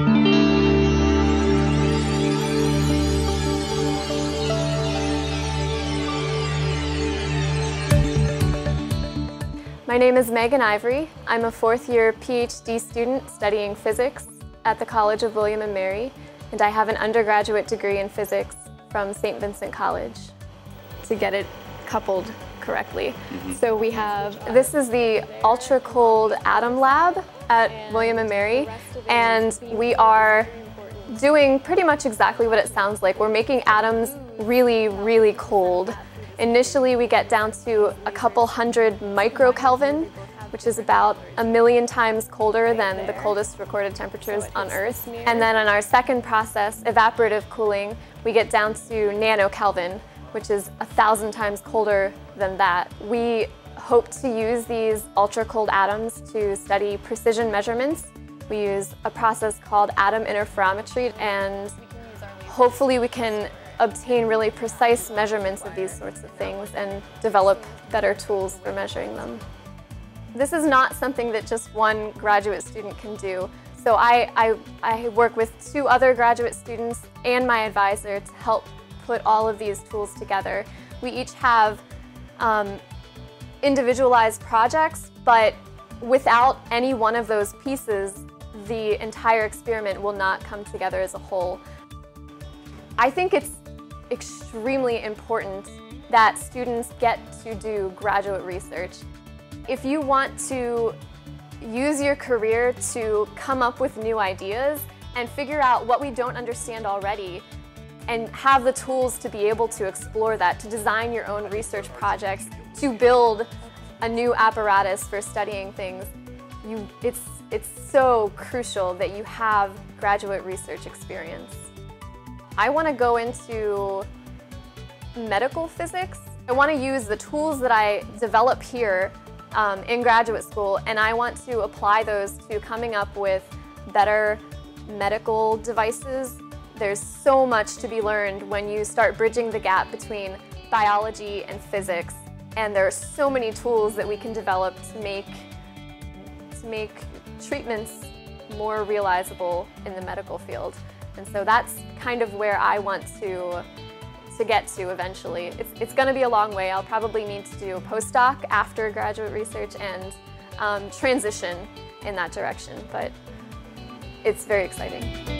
My name is Megan Ivory. I'm a fourth year PhD student studying physics at the College of William & Mary, and I have an undergraduate degree in physics from St. Vincent College to get it coupled correctly. Mm -hmm. So we have, this is the ultra cold atom lab at William & Mary, and we are doing pretty much exactly what it sounds like. We're making atoms really, really cold. Initially, we get down to a couple hundred microkelvin, which is about a million times colder than the coldest recorded temperatures on Earth. And then in our second process, evaporative cooling, we get down to nanokelvin, which is a thousand times colder than that. We hope to use these ultra cold atoms to study precision measurements. We use a process called atom interferometry and hopefully we can obtain really precise measurements of these sorts of things and develop better tools for measuring them. This is not something that just one graduate student can do. So I, I, I work with two other graduate students and my advisor to help put all of these tools together. We each have um, individualized projects, but without any one of those pieces, the entire experiment will not come together as a whole. I think it's extremely important that students get to do graduate research. If you want to use your career to come up with new ideas and figure out what we don't understand already and have the tools to be able to explore that, to design your own research projects, to build a new apparatus for studying things, you, it's, it's so crucial that you have graduate research experience. I want to go into medical physics. I want to use the tools that I develop here um, in graduate school and I want to apply those to coming up with better medical devices. There's so much to be learned when you start bridging the gap between biology and physics and there are so many tools that we can develop to make, to make treatments more realizable in the medical field. And so that's kind of where I want to to get to eventually. It's, it's going to be a long way. I'll probably need to do a postdoc after graduate research and um, transition in that direction, but it's very exciting.